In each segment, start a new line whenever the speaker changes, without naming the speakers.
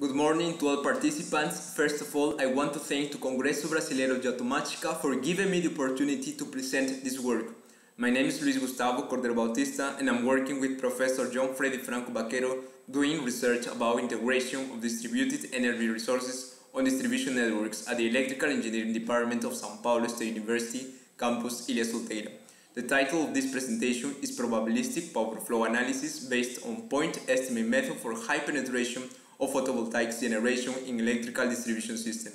Good morning to all participants. First of all, I want to thank to Congresso Brasileiro de Automática for giving me the opportunity to present this work. My name is Luis Gustavo Cordero Bautista and I'm working with Professor John Freddy Franco Baquero doing research about integration of distributed energy resources on distribution networks at the Electrical Engineering Department of São Paulo State University, campus Ilha Solteira. The title of this presentation is Probabilistic Power Flow Analysis based on point estimate method for high penetration of photovoltaic generation in electrical distribution system.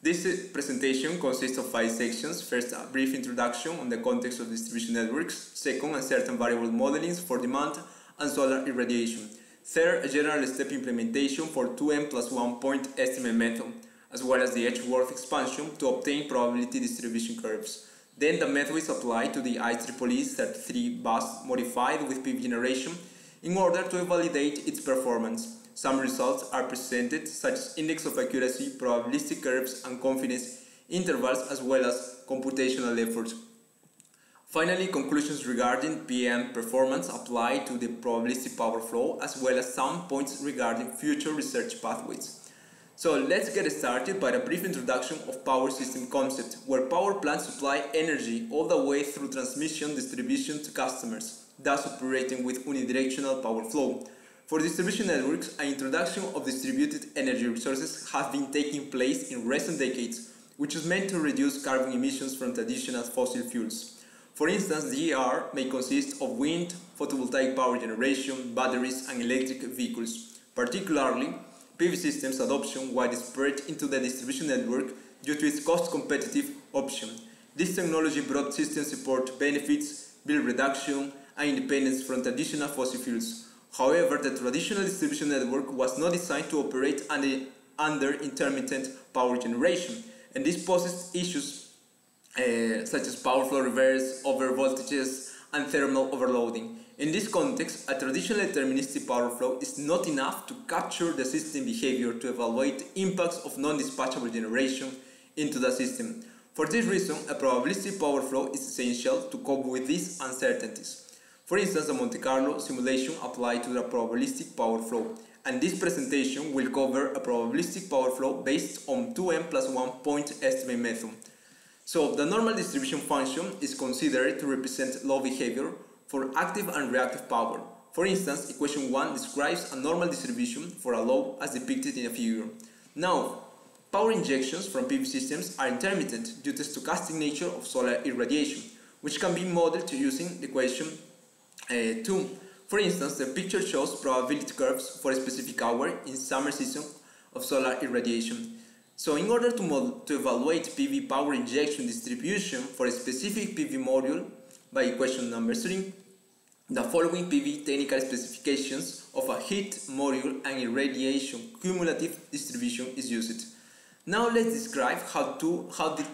This presentation consists of five sections. First, a brief introduction on the context of distribution networks. Second, uncertain variable modelings for demand and solar irradiation. Third, a general step implementation for 2m plus 1 point estimate method, as well as the Edgeworth expansion to obtain probability distribution curves. Then the method is applied to the IEEE 33 bus modified with PV generation in order to validate its performance. Some results are presented such as index of accuracy, probabilistic curves and confidence intervals as well as computational efforts. Finally, conclusions regarding PM performance apply to the probabilistic power flow as well as some points regarding future research pathways. So let's get started by a brief introduction of power system concept, where power plants supply energy all the way through transmission distribution to customers, thus operating with unidirectional power flow. For distribution networks, an introduction of distributed energy resources has been taking place in recent decades, which is meant to reduce carbon emissions from traditional fossil fuels. For instance, DER may consist of wind, photovoltaic power generation, batteries, and electric vehicles. Particularly, PV systems adoption widespread into the distribution network due to its cost-competitive option. This technology brought system support benefits, bill reduction, and independence from traditional fossil fuels, However, the traditional distribution network was not designed to operate under intermittent power generation, and this poses issues uh, such as power flow reverse, overvoltages, and thermal overloading. In this context, a traditional deterministic power flow is not enough to capture the system behavior to evaluate impacts of non-dispatchable generation into the system. For this reason, a probabilistic power flow is essential to cope with these uncertainties. For instance, the Monte Carlo simulation applied to the probabilistic power flow, and this presentation will cover a probabilistic power flow based on 2m plus 1 point estimate method. So the normal distribution function is considered to represent law behavior for active and reactive power. For instance, equation 1 describes a normal distribution for a law as depicted in a figure. Now, power injections from PV systems are intermittent due to stochastic nature of solar irradiation, which can be modeled using the equation Eh, 2. For instance, the picture shows probability curves for a specific hour in summer season of solar irradiation. So in order to, model, to evaluate PV power injection distribution for a specific PV module by equation number 3, the following PV technical specifications of a heat module and irradiation cumulative distribution is used. Now let's describe how, to, how the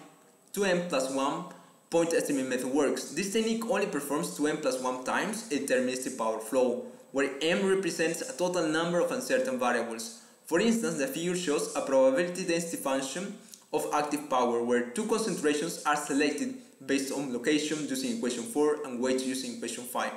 2n plus 1 point estimate method works. This technique only performs 2n plus 1 times a deterministic power flow, where m represents a total number of uncertain variables. For instance, the figure shows a probability density function of active power, where two concentrations are selected based on location using equation 4 and weight using equation 5.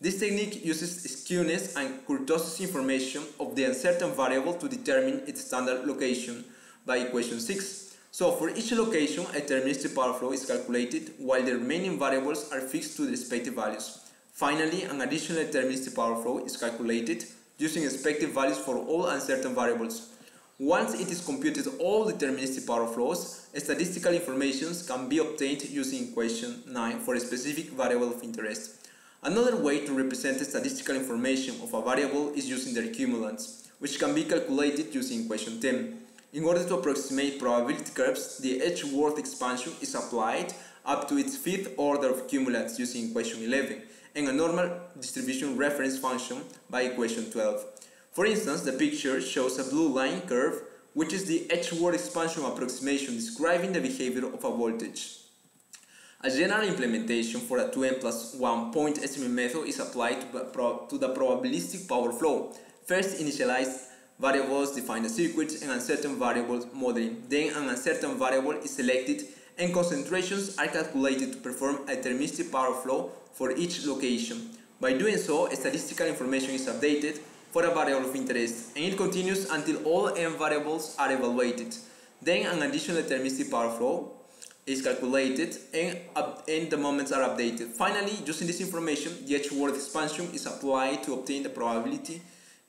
This technique uses skewness and kurtosis information of the uncertain variable to determine its standard location by equation 6 so for each location, a deterministic power flow is calculated while the remaining variables are fixed to the respective values. Finally, an additional deterministic power flow is calculated using respective values for all uncertain variables. Once it is computed all deterministic power flows, statistical information can be obtained using equation 9 for a specific variable of interest. Another way to represent the statistical information of a variable is using their cumulants, which can be calculated using equation 10. In order to approximate probability curves, the Edgeworth expansion is applied up to its fifth order of cumulants using equation 11 and a normal distribution reference function by equation 12. For instance, the picture shows a blue line curve which is the Edgeworth expansion approximation describing the behavior of a voltage. A general implementation for a 2n plus 1 point estimate method is applied to the probabilistic power flow. First, initialize variables define the circuits and uncertain variables modeling. Then an uncertain variable is selected and concentrations are calculated to perform a deterministic power flow for each location. By doing so, statistical information is updated for a variable of interest, and it continues until all n variables are evaluated. Then an additional deterministic power flow is calculated and, and the moments are updated. Finally, using this information, the Edgeworth expansion is applied to obtain the probability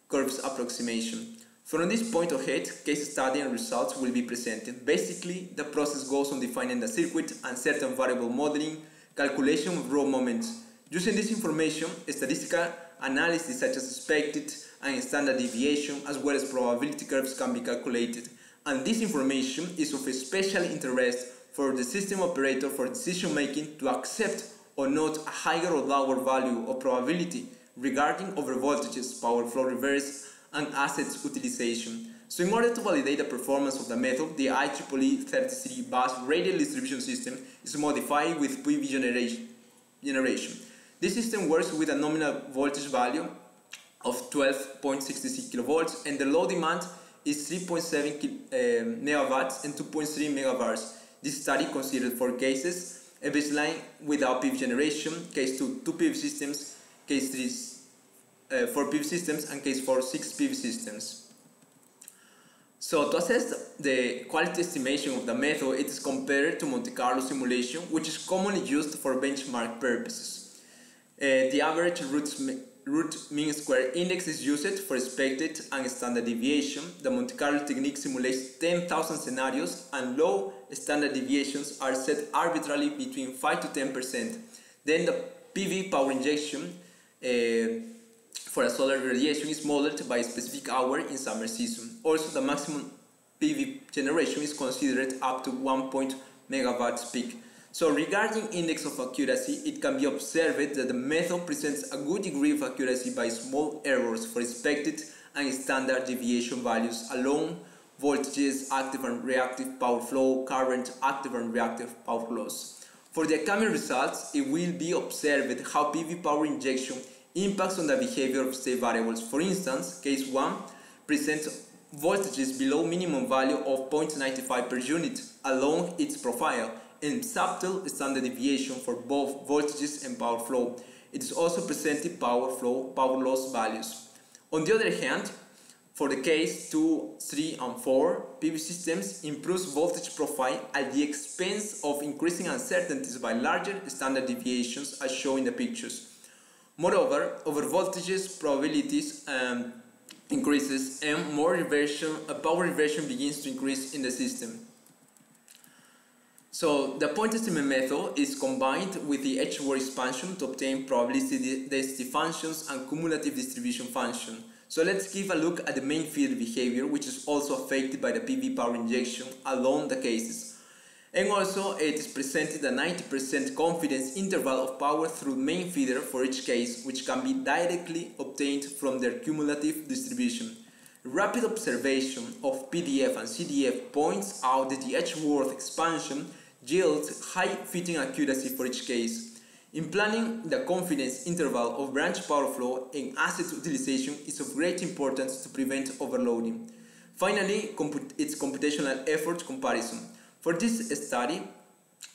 curves approximation. From this point of ahead, case study and results will be presented. Basically, the process goes on defining the circuit and certain variable modeling, calculation of raw moments. Using this information, statistical analysis such as expected and standard deviation as well as probability curves can be calculated. And this information is of special interest for the system operator for decision making to accept or not a higher or lower value of probability regarding overvoltages, power flow reverse, and assets utilization. So in order to validate the performance of the method, the IEEE 33 bus radial distribution system is modified with PV generation. generation. This system works with a nominal voltage value of 12.66 kilovolts and the load demand is 3.7 uh, megawatts and 2.3 megawatts. This study considered four cases, a baseline without PV generation, case 2, 2 PV systems, case 3, uh, 4 PV systems, and case 4, 6 PV systems. So to assess the quality estimation of the method, it is compared to Monte Carlo simulation, which is commonly used for benchmark purposes. Uh, the average root root mean square index is used for expected and standard deviation. The Monte Carlo technique simulates 10,000 scenarios and low standard deviations are set arbitrarily between 5 to 10%. Then the PV power injection Eh, for a solar radiation is modeled by a specific hour in summer season. Also, the maximum PV generation is considered up to 1. Point megawatts peak. So regarding index of accuracy, it can be observed that the method presents a good degree of accuracy by small errors for expected and standard deviation values along voltages, active and reactive power flow, current, active and reactive power flows. For the coming results, it will be observed how PV power injection impacts on the behavior of state variables. For instance, case 1 presents voltages below minimum value of 0.95 per unit along its profile and subtle standard deviation for both voltages and power flow. It is also presented power flow, power loss values. On the other hand, for the case 2, 3 and 4, PV systems improves voltage profile at the expense of increasing uncertainties by larger standard deviations as shown in the pictures. Moreover, over voltages probabilities um, increases and more reversion, uh, power reversion begins to increase in the system. So the point estimate method is combined with the Edgeworth expansion to obtain probability density functions and cumulative distribution function. So let's give a look at the main field behavior which is also affected by the PV power injection along the cases. And also it is presented a 90% confidence interval of power through main feeder for each case which can be directly obtained from their cumulative distribution. Rapid observation of PDF and CDF points out that the Edgeworth expansion yields high fitting accuracy for each case. In planning, the confidence interval of branch power flow and asset utilization is of great importance to prevent overloading. Finally, comput its computational effort comparison. For this study,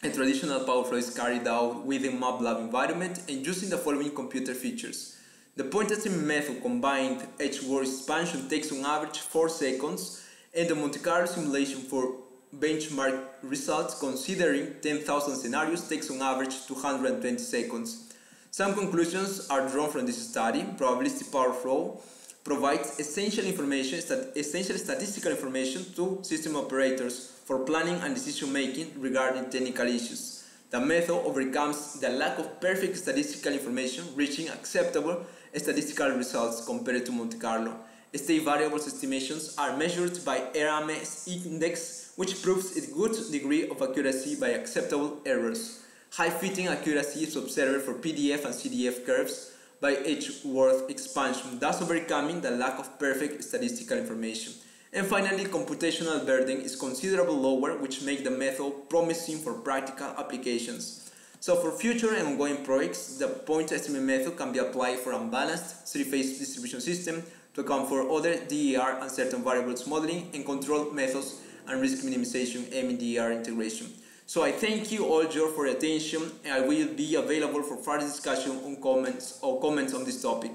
a traditional power flow is carried out within MATLAB environment and using the following computer features. The point estimate method combined Edgeworth expansion takes on average 4 seconds and the Monte Carlo simulation for benchmark results considering 10,000 scenarios takes on average 220 seconds. Some conclusions are drawn from this study. Probabilistic power flow provides essential information, essential statistical information to system operators for planning and decision making regarding technical issues. The method overcomes the lack of perfect statistical information, reaching acceptable statistical results compared to Monte Carlo. State variables estimations are measured by RMS index which proves a good degree of accuracy by acceptable errors. High fitting accuracy is observed for PDF and CDF curves by Edgeworth expansion, thus overcoming the lack of perfect statistical information. And finally, computational burden is considerably lower, which makes the method promising for practical applications. So for future and ongoing projects, the point estimate method can be applied for unbalanced three-phase distribution system to account for other DER and certain variables modeling and control methods and risk minimization MDR integration. So I thank you all Joe for your attention and I will be available for further discussion on comments or comments on this topic.